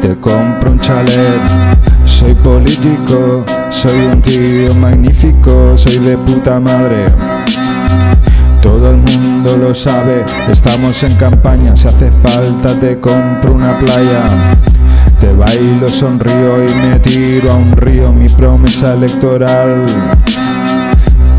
te compro un chalet. Soy político, soy un tío magnífico, soy de puta madre. Todo el mundo lo sabe, estamos en campaña, si hace falta te compro una playa. Te bailo, sonrío y me tiro a un río, mi promesa electoral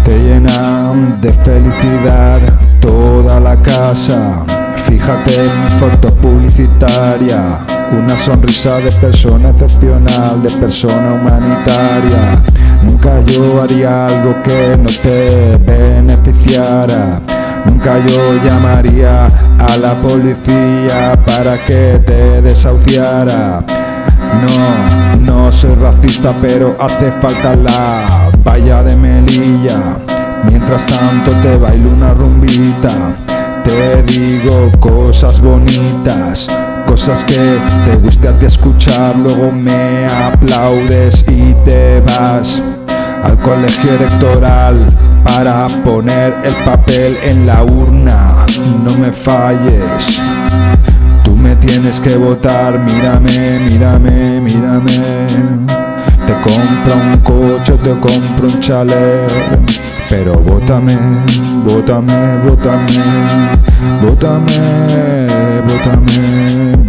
te llena de felicidad toda la casa. Fíjate en mi foto publicitaria, una sonrisa de persona excepcional, de persona humanitaria. Nunca yo haría algo que no te beneficiara. Nunca yo llamaría a la policía para que te desahuciara. No, no soy racista, pero hace falta la valla de Melilla. Mientras tanto te bailo una rumbita, te digo cosas bonitas, cosas que te guste a ti escuchar, luego me aplaudes y te vas al colegio electoral para poner el papel en la urna. No me falles. Tú me tienes que votar, mírame, mírame, mírame. Te compro un coche, te compro un chalet. Pero vótame, vótame, vótame, vótame, vótame.